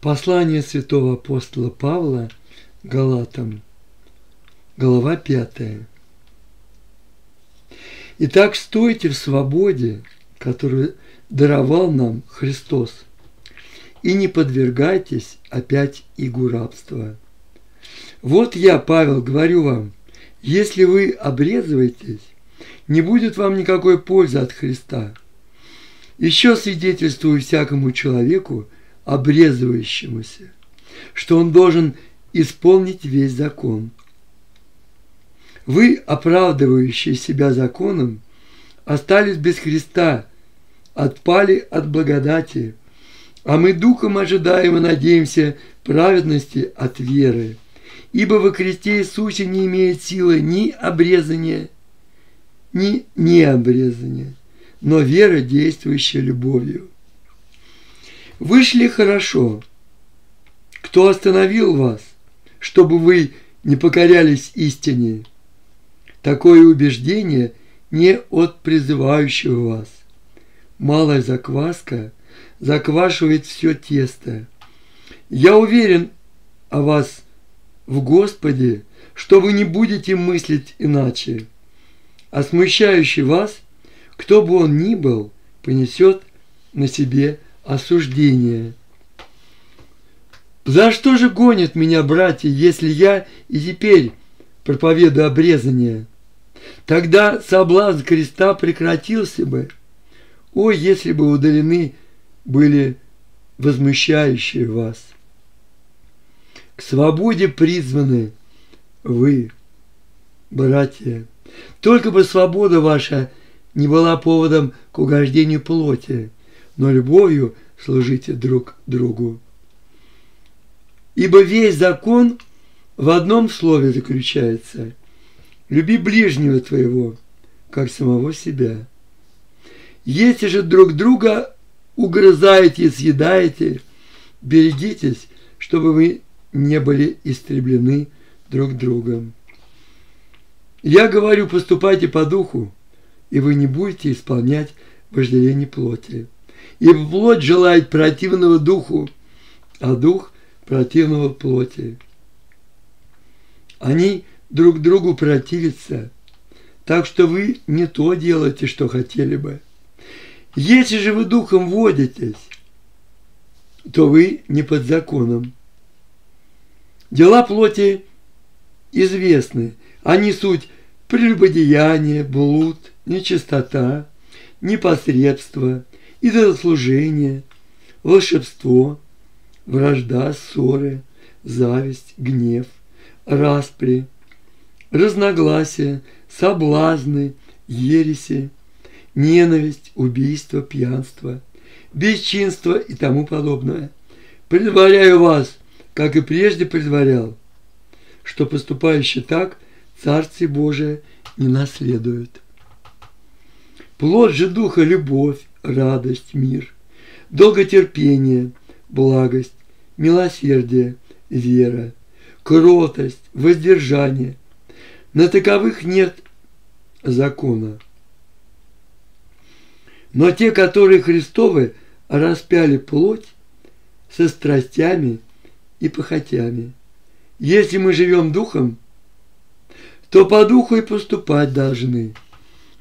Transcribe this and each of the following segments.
Послание святого апостола Павла Галатам, глава 5. Итак, стойте в свободе, которую даровал нам Христос, и не подвергайтесь опять игу рабства. Вот я, Павел, говорю вам, если вы обрезываетесь, не будет вам никакой пользы от Христа. Еще свидетельствую всякому человеку, обрезывающемуся, что он должен исполнить весь закон. Вы, оправдывающие себя законом, остались без Христа, отпали от благодати, а мы духом ожидаем и надеемся праведности от веры. Ибо во Христе Иисусе не имеет силы ни обрезания, ни необрезания, но вера, действующая любовью. Вышли хорошо. Кто остановил вас, чтобы вы не покорялись истине? Такое убеждение не от призывающего вас. Малая закваска заквашивает все тесто. Я уверен о вас в Господе, что вы не будете мыслить иначе. А смущающий вас, кто бы он ни был, понесет на себе осуждение. За что же гонят меня братья, если я и теперь проповедую обрезание? Тогда соблазн креста прекратился бы. Ой, если бы удалены были возмущающие вас. К свободе призваны вы, братья. Только бы свобода ваша не была поводом к угождению плоти, но любовью служите друг другу. Ибо весь закон в одном слове заключается – люби ближнего твоего, как самого себя. Если же друг друга угрызаете и съедаете, берегитесь, чтобы вы не были истреблены друг другом. Я говорю, поступайте по духу, и вы не будете исполнять вожделение плоти. И плоть желает противного духу, а дух противного плоти. Они друг другу противятся, так что вы не то делаете, что хотели бы. Если же вы духом водитесь, то вы не под законом. Дела плоти известны. Они суть прелюбодеяние, блуд, нечистота, непосредство – идолослужение, волшебство, вражда, ссоры, зависть, гнев, распри, разногласия, соблазны, ереси, ненависть, убийство, пьянство, бесчинство и тому подобное. Предваряю вас, как и прежде предварял, что поступающий так Царствие Божие не наследует. Плод же Духа – любовь, радость, мир, долготерпение, благость, милосердие, вера, кротость, воздержание. На таковых нет закона. Но те, которые Христовы распяли плоть со страстями и похотями. Если мы живем духом, то по духу и поступать должны.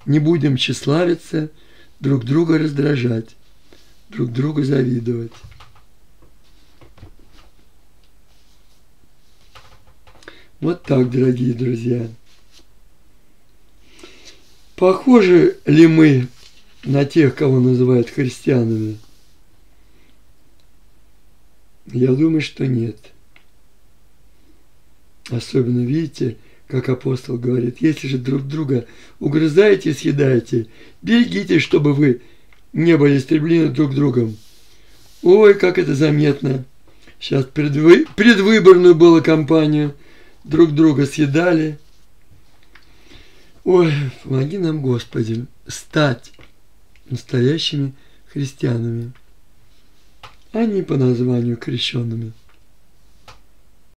Не будем тщеславиться – друг друга раздражать, друг другу завидовать. Вот так, дорогие друзья. Похожи ли мы на тех, кого называют христианами? Я думаю, что нет. Особенно, видите, как апостол говорит, если же друг друга угрызаете и съедаете, берегите, чтобы вы не были истреблены друг другом. Ой, как это заметно. Сейчас предвы... предвыборную было кампанию, друг друга съедали. Ой, помоги нам, Господи, стать настоящими христианами, а не по названию крещенными.